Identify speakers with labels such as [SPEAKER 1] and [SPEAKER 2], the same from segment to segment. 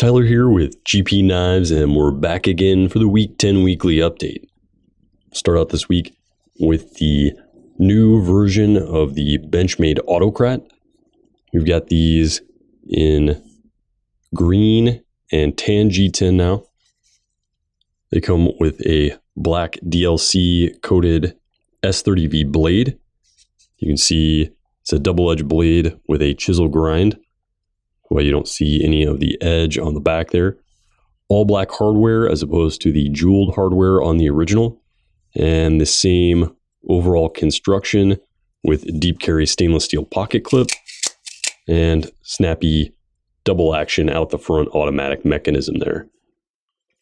[SPEAKER 1] Tyler here with GP Knives, and we're back again for the Week 10 weekly update. Start out this week with the new version of the Benchmade Autocrat. We've got these in green and tan G10 now. They come with a black DLC coated S30V blade. You can see it's a double edged blade with a chisel grind well, you don't see any of the edge on the back there. All black hardware as opposed to the jeweled hardware on the original, and the same overall construction with deep carry stainless steel pocket clip and snappy double action out the front automatic mechanism there.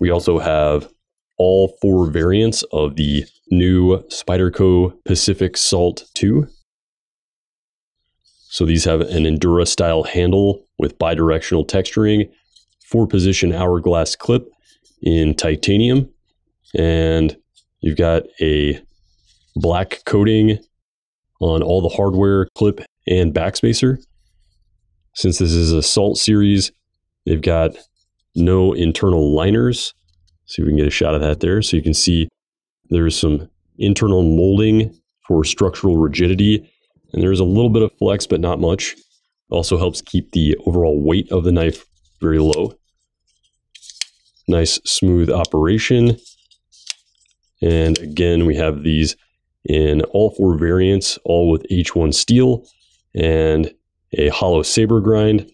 [SPEAKER 1] We also have all four variants of the new Spyderco Pacific Salt 2 so these have an Endura style handle with bidirectional texturing, four position hourglass clip in titanium, and you've got a black coating on all the hardware clip and backspacer. Since this is a salt series, they've got no internal liners. See if we can get a shot of that there. So you can see there's some internal molding for structural rigidity and there's a little bit of flex, but not much. Also helps keep the overall weight of the knife very low. Nice smooth operation. And again, we have these in all four variants, all with H1 steel and a hollow saber grind.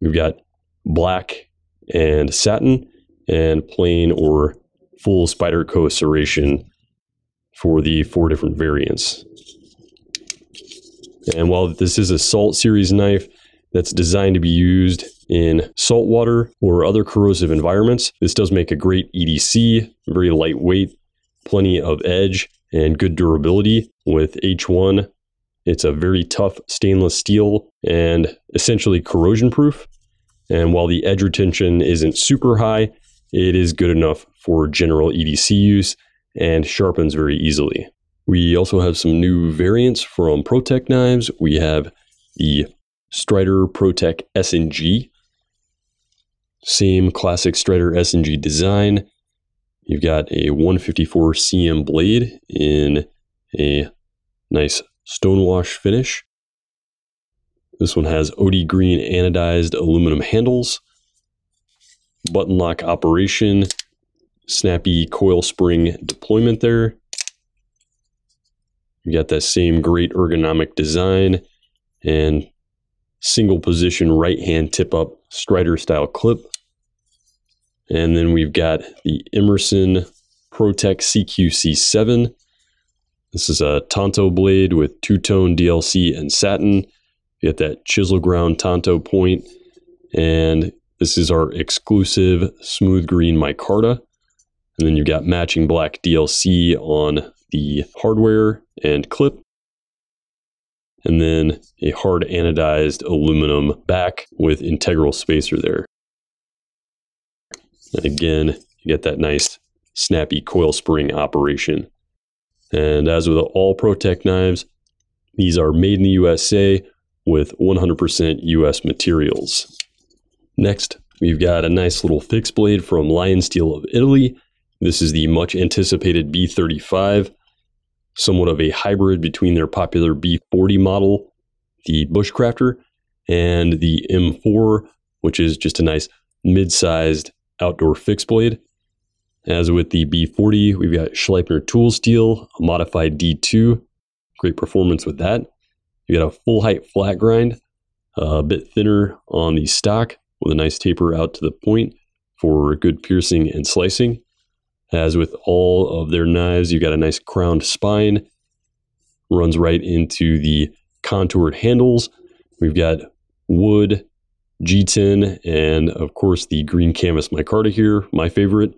[SPEAKER 1] We've got black and satin and plain or full Spyderco serration for the four different variants. And while this is a salt series knife that's designed to be used in salt water or other corrosive environments, this does make a great EDC, very lightweight, plenty of edge, and good durability with H1. It's a very tough stainless steel and essentially corrosion proof. And while the edge retention isn't super high, it is good enough for general EDC use and sharpens very easily. We also have some new variants from ProTech knives. We have the Strider ProTech S&G. Same classic Strider S&G design. You've got a 154CM blade in a nice stonewash finish. This one has OD green anodized aluminum handles, button lock operation, snappy coil spring deployment there, you got that same great ergonomic design and single position right hand tip up Strider style clip. And then we've got the Emerson ProTech CQC7. This is a Tanto blade with two tone DLC and satin. You get that chisel ground Tanto point, and this is our exclusive smooth green micarta. And then you've got matching black DLC on the hardware and clip, and then a hard anodized aluminum back with integral spacer there. And again, you get that nice snappy coil spring operation. And as with all ProTech knives, these are made in the USA with 100% US materials. Next, we've got a nice little fixed blade from LionSteel of Italy. This is the much anticipated B35 somewhat of a hybrid between their popular B40 model, the Bushcrafter, and the M4, which is just a nice mid sized outdoor fixed blade. As with the B40, we've got Sleipner tool steel, a modified D2, great performance with that. You got a full height flat grind, a bit thinner on the stock with a nice taper out to the point for good piercing and slicing. As with all of their knives, you've got a nice crowned spine, runs right into the contoured handles. We've got wood, G10, and of course the green canvas micarta here, my favorite.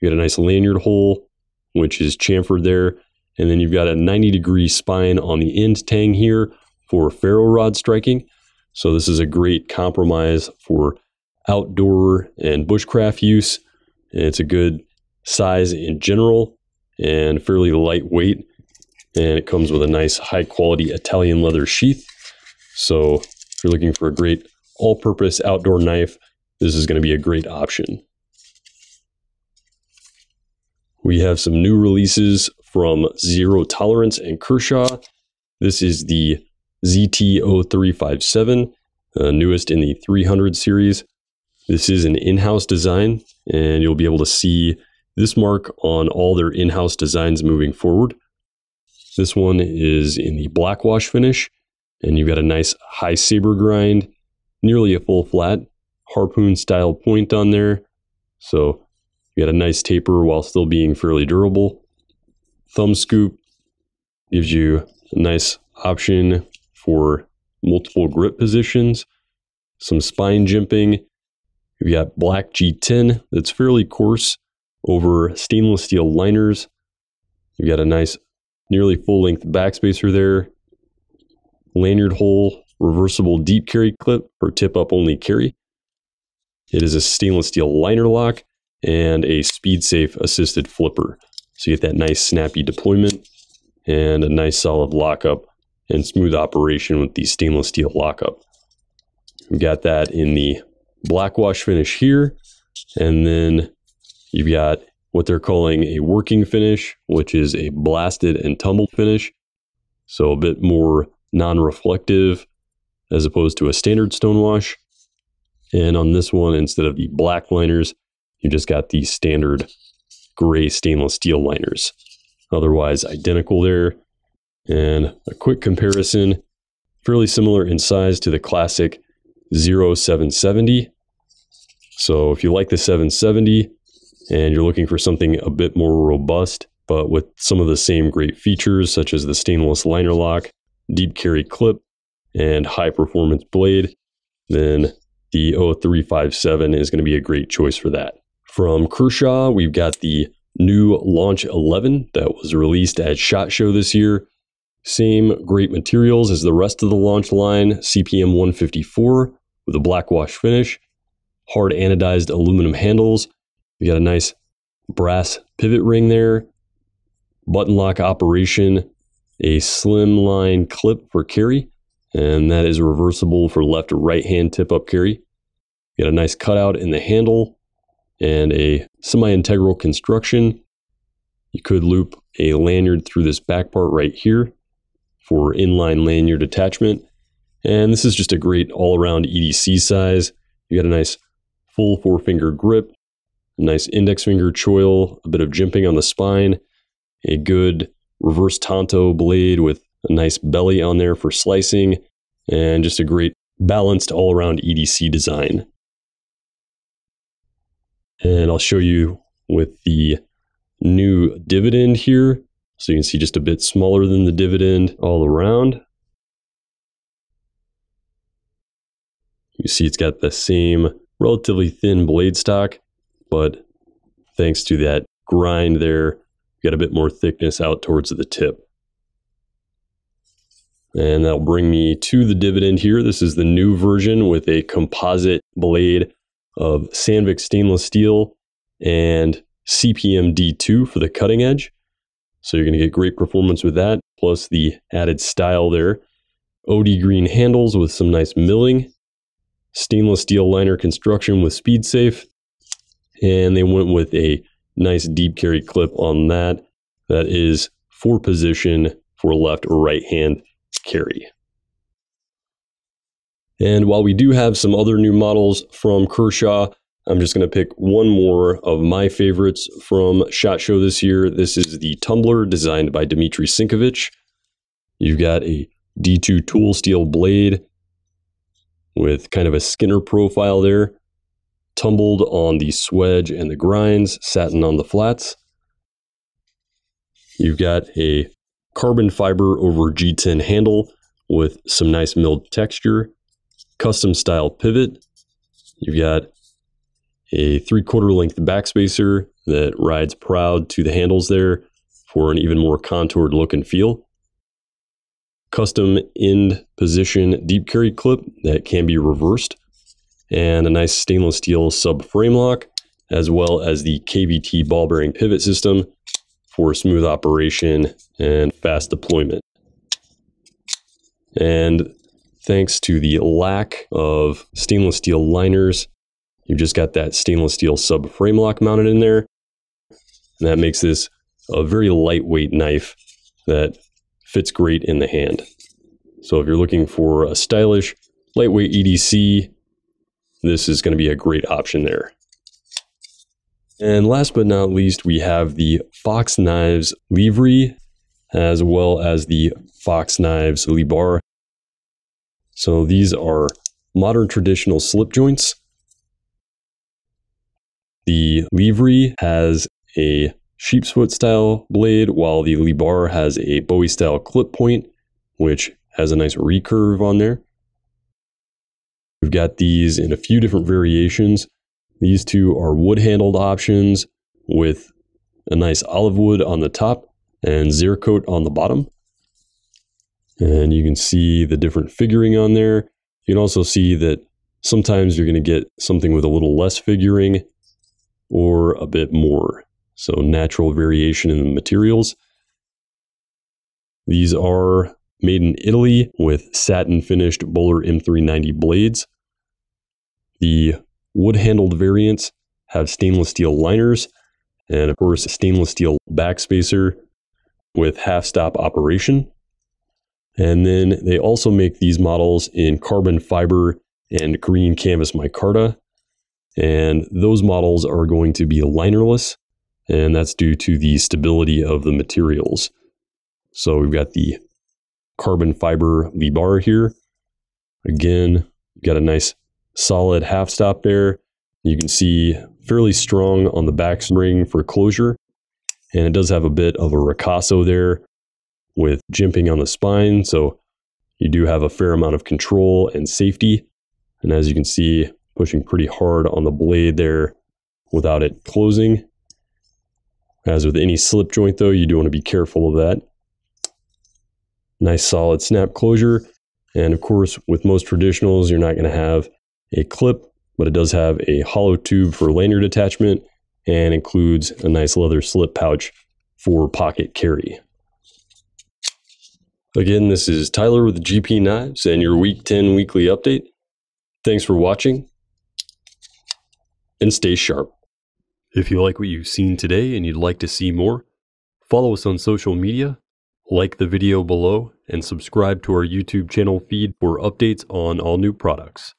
[SPEAKER 1] You got a nice lanyard hole, which is chamfered there. And then you've got a 90 degree spine on the end tang here for ferro rod striking. So this is a great compromise for outdoor and bushcraft use. And it's a good size in general and fairly lightweight. And it comes with a nice high quality Italian leather sheath. So if you're looking for a great all purpose outdoor knife this is going to be a great option. We have some new releases from Zero Tolerance and Kershaw. This is the ZT0357, uh, newest in the 300 series. This is an in-house design, and you'll be able to see this mark on all their in-house designs moving forward. This one is in the black wash finish, and you've got a nice high saber grind, nearly a full flat, harpoon style point on there. So you got a nice taper while still being fairly durable. Thumb scoop gives you a nice option for multiple grip positions, some spine jimping. You've got black G10 that's fairly coarse over stainless steel liners. You've got a nice nearly full length backspacer there. Lanyard hole, reversible deep carry clip for tip up only carry. It is a stainless steel liner lock and a speed safe assisted flipper. So you get that nice snappy deployment and a nice solid lockup and smooth operation with the stainless steel lockup. We've got that in the black wash finish here. And then you've got what they're calling a working finish, which is a blasted and tumbled finish. So a bit more non-reflective as opposed to a standard stonewash. And on this one, instead of the black liners, you just got the standard gray stainless steel liners. Otherwise identical there. And a quick comparison, fairly similar in size to the classic 0770. So if you like the 770, and you're looking for something a bit more robust, but with some of the same great features, such as the stainless liner lock, deep carry clip, and high performance blade, then the 0357 is going to be a great choice for that. From Kershaw, we've got the new Launch 11 that was released at SHOT Show this year. Same great materials as the rest of the launch line, CPM 154 with a black wash finish, hard anodized aluminum handles, we got a nice brass pivot ring there, button lock operation, a slimline clip for carry, and that is reversible for left or right hand tip up carry. You got a nice cutout in the handle and a semi-integral construction. You could loop a lanyard through this back part right here for inline lanyard attachment. And this is just a great all-around EDC size. You got a nice full four finger grip nice index finger choil, a bit of jimping on the spine, a good reverse tanto blade with a nice belly on there for slicing, and just a great balanced all around EDC design. And I'll show you with the new dividend here. So you can see just a bit smaller than the dividend all around. You see it's got the same relatively thin blade stock, but thanks to that grind there, get a bit more thickness out towards the tip. And that'll bring me to the dividend here. This is the new version with a composite blade of Sandvik stainless steel and CPM D2 for the cutting edge. So you're going to get great performance with that, plus the added style there. OD green handles with some nice milling, stainless steel liner construction with speed safe, and they went with a nice deep carry clip on that. That is four position for left or right hand carry. And while we do have some other new models from Kershaw, I'm just going to pick one more of my favorites from SHOT Show this year. This is the Tumbler designed by Dmitry Sinkevich. You've got a D2 tool steel blade with kind of a Skinner profile there tumbled on the swedge and the grinds, satin on the flats. You've got a carbon fiber over G10 handle with some nice milled texture, custom style pivot. You've got a three quarter length backspacer that rides proud to the handles there for an even more contoured look and feel. Custom end position deep carry clip that can be reversed and a nice stainless steel subframe lock, as well as the KVT ball bearing pivot system for smooth operation and fast deployment. And thanks to the lack of stainless steel liners You've just got that stainless steel sub frame lock mounted in there. And that makes this a very lightweight knife that fits great in the hand. So if you're looking for a stylish, lightweight EDC, this is going to be a great option there. And last but not least, we have the Fox Knives Livri, as well as the Fox Knives Libar. So these are modern traditional slip joints. The Livri has a sheep's foot style blade, while the Libar has a Bowie style clip point, which has a nice recurve on there. We've got these in a few different variations. These two are wood handled options with a nice olive wood on the top and Cerakote on the bottom. And you can see the different figuring on there. You can also see that sometimes you're going to get something with a little less figuring or a bit more. So natural variation in the materials. These are made in Italy with satin finished Böhler M390 blades. The wood handled variants have stainless steel liners and of course a stainless steel backspacer with half stop operation. And then they also make these models in carbon fiber and green canvas micarta. And those models are going to be linerless, and that's due to the stability of the materials. So we've got the carbon fiber Libar here. Again, got a nice solid half stop there. You can see fairly strong on the back spring for closure. And it does have a bit of a ricasso there with jimping on the spine. So you do have a fair amount of control and safety. And as you can see, pushing pretty hard on the blade there without it closing. As with any slip joint though, you do want to be careful of that. Nice solid snap closure. And of course, with most traditionals, you're not going to have a clip, but it does have a hollow tube for lanyard attachment and includes a nice leather slip pouch for pocket carry. Again, this is Tyler with GP Knives and your Week 10 weekly update. Thanks for watching and stay sharp. If you like what you've seen today and you'd like to see more, follow us on social media, like the video below, and subscribe to our YouTube channel feed for updates on all new products.